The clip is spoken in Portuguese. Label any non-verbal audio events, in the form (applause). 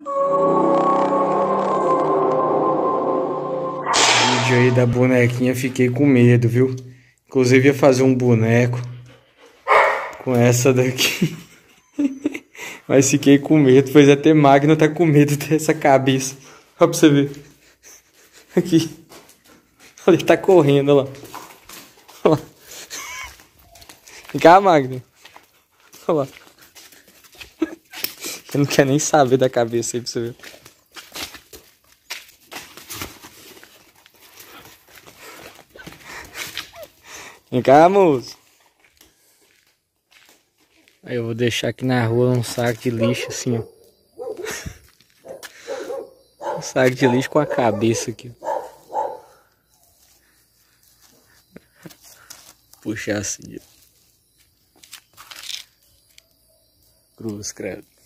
Vídeo aí da bonequinha, fiquei com medo, viu? Inclusive ia fazer um boneco com essa daqui. (laughs) Mas fiquei com medo, pois até Magno tá com medo dessa cabeça. Olha pra você ver. Aqui. Olha, ele tá correndo, olha lá. Olha lá. Vem cá, Magno. Olha lá. Ele não quer nem saber da cabeça aí pra você ver. Vem cá, moço. Aí eu vou deixar aqui na rua um saco de lixo assim, ó. Um saco de lixo com a cabeça aqui. Puxar assim. Cruz, credo.